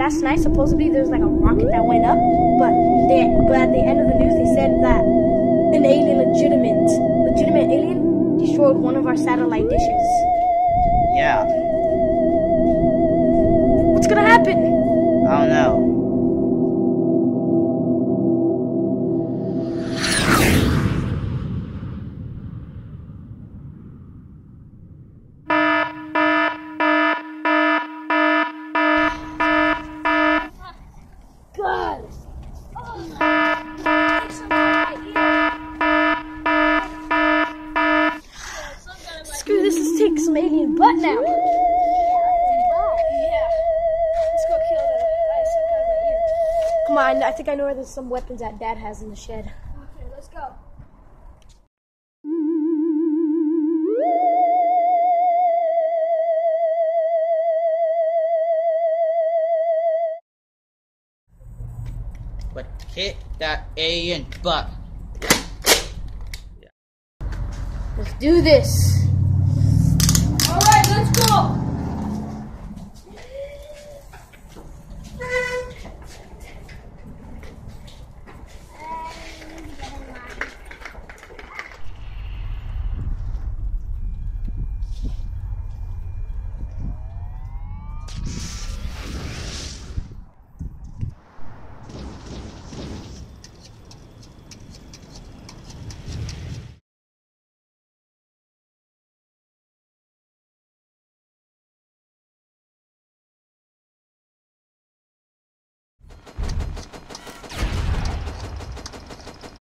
last night supposedly there was like a rocket that went up, but they but at the end of the news they said that an alien one of our satellite dishes. Yeah. What's gonna happen? I don't know. Screw this, let's take some alien butt now. Oh, yeah. Let's go kill the some kind of ear. Come on, I think I know where there's some weapons that Dad has in the shed. Okay, let's go. But hit that alien butt. Let's do this. Alright, let's go.